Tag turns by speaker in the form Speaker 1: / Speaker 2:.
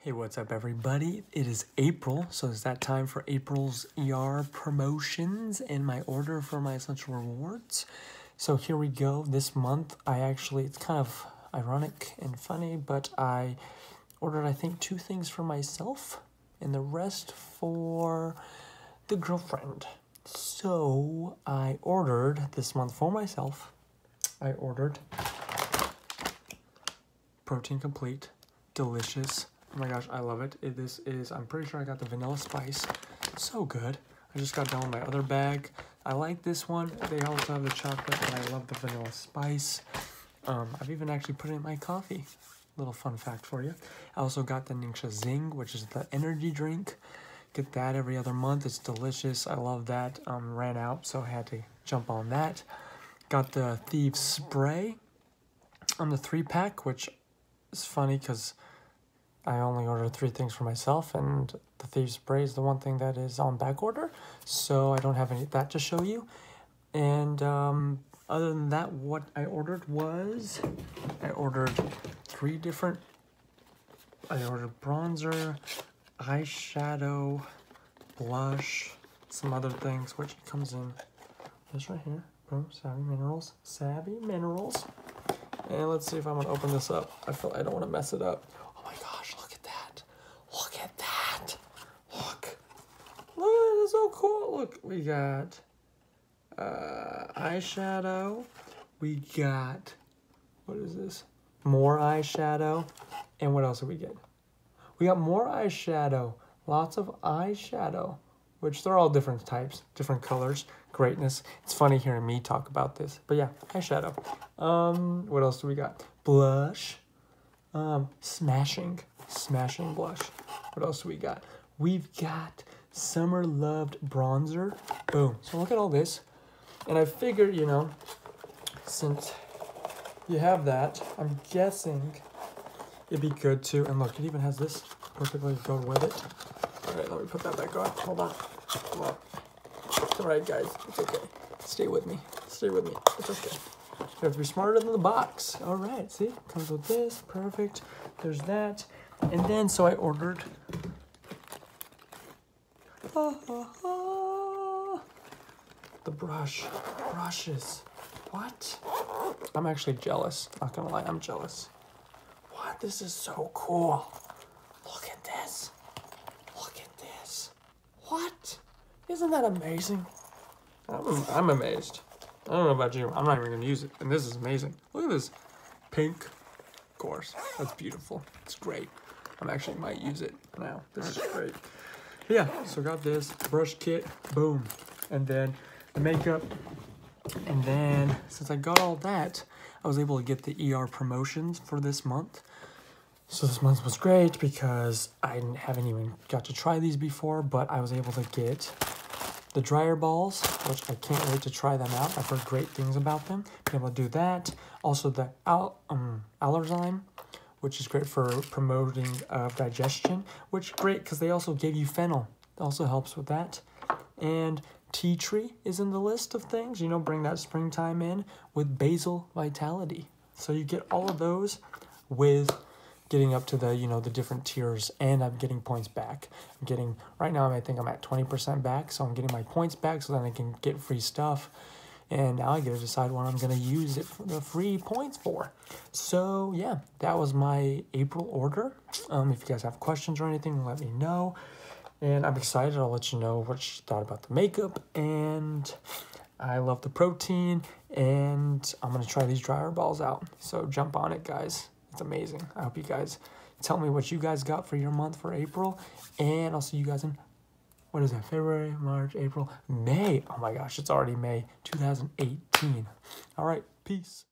Speaker 1: Hey, what's up, everybody? It is April, so it's that time for April's ER promotions and my order for my essential rewards. So here we go. This month, I actually, it's kind of ironic and funny, but I ordered, I think, two things for myself and the rest for the girlfriend. So I ordered this month for myself, I ordered Protein Complete, delicious. Oh my gosh, I love it. it. This is, I'm pretty sure I got the vanilla spice. So good. I just got done with my other bag. I like this one. They also have the chocolate, but I love the vanilla spice. Um, I've even actually put it in my coffee. Little fun fact for you. I also got the Ningxia Zyng, which is the energy drink. Get that every other month. It's delicious. I love that. Um, ran out, so I had to jump on that. Got the Thieves Spray on the three pack, which is funny because I only ordered three things for myself, and the Thieves Spray is the one thing that is on back order, so I don't have any that to show you. And um, other than that, what I ordered was I ordered three different. I ordered bronzer, eyeshadow, blush, some other things, which comes in this right here. Boom, Savvy Minerals. Savvy Minerals. And let's see if I'm gonna open this up. I feel I don't want to mess it up. Oh my gosh, look at that. Look at that. Look. Look at it, it's so cool. Look, we got uh, eyeshadow. We got, what is this? More eyeshadow. And what else did we get? We got more eyeshadow. Lots of eyeshadow, which they're all different types, different colors greatness. It's funny hearing me talk about this. But yeah, eyeshadow. Um, what else do we got? Blush. Um, smashing. Smashing blush. What else do we got? We've got summer loved bronzer. Boom. So look at all this. And I figured, you know, since you have that, I'm guessing it'd be good to, and look, it even has this perfectly go with it. All right, let me put that back on. Hold on. On. It's all right, guys. It's okay. Stay with me. Stay with me. It's okay. You have to be smarter than the box. All right, see? Comes with this. Perfect. There's that. And then, so I ordered... the brush. Brushes. What? I'm actually jealous. Not gonna lie, I'm jealous. What? This is so cool. Look at this. Look at this. What? Isn't that amazing? I'm, I'm amazed. I don't know about you. I'm not even to use it. And this is amazing. Look at this pink. Of course. That's beautiful. It's great. I'm actually might use it now. This is great. Yeah, so I got this brush kit. Boom. And then the makeup. And then since I got all that, I was able to get the ER promotions for this month. So this month was great because I haven't even got to try these before, but I was able to get the dryer balls, which I can't wait to try them out. I've heard great things about them. Be able to do that. Also the Al um, Allerzyme, which is great for promoting uh, digestion, which great because they also give you fennel. It also helps with that. And tea tree is in the list of things. You know, bring that springtime in with basil vitality. So you get all of those with getting up to the you know the different tiers and i'm getting points back i'm getting right now i think i'm at 20% back so i'm getting my points back so then i can get free stuff and now i get to decide what i'm going to use it for the free points for. So yeah that was my april order. Um, if you guys have questions or anything let me know. And i'm excited. I'll let you know what you thought about the makeup. And i love the protein. And i'm going to try these dryer balls out. So jump on it guys. It's amazing. I hope you guys tell me what you guys got for your month for April. And I'll see you guys in, what is that, February, March, April, May. Oh my gosh, it's already May 2018. All right, peace.